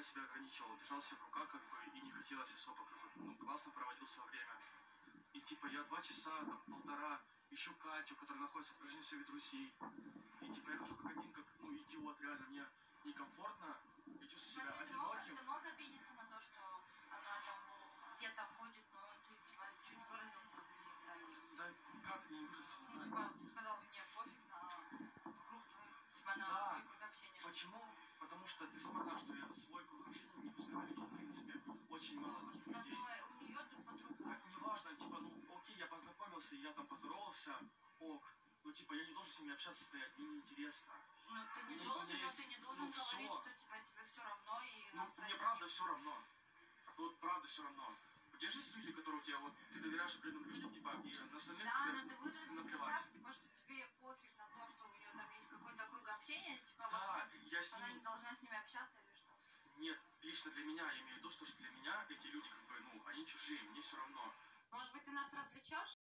максимально себя ограничивал, держал себя в руках, как бы, и не хотелось особо, как бы, ну, классно проводил свое время. И типа я два часа, там, полтора, ищу Катю, которая находится в Прежнем Совет Руси. И типа я хожу как один, как, ну, идиот, реально, мне некомфортно, я чувствую себя мог, одиноким. ты мог обидеться на то, что она там где-то ходит, но ты типа чуть выразился неправильно. Да как не выразиться, Ну, типа, ты сказал, мне пофиг на круг твоих, типа, на Да. круг общения. Почему? Что ты знаешь, что я свой круг общения людей, в принципе, очень мало Ну, таких людей. ну, у нее друг подруга. Неважно, типа, ну, окей, я познакомился, я там поздоровался, ок. Ну, типа, я не должен с ними общаться, стоять, мне неинтересно. Ну, ты не Мне- должен, мне но ты не должен ну, говорить, всё. что типа тебе все равно и Ну, мне правда все равно. Ну, вот правда все равно. У тебя же есть люди, которые у тебя, вот, ты доверяешь определенным людям, типа, и на остальных должна с ними общаться или что? Нет, лично для меня, я имею в виду, что для меня эти люди, как бы, ну, они чужие, мне все равно.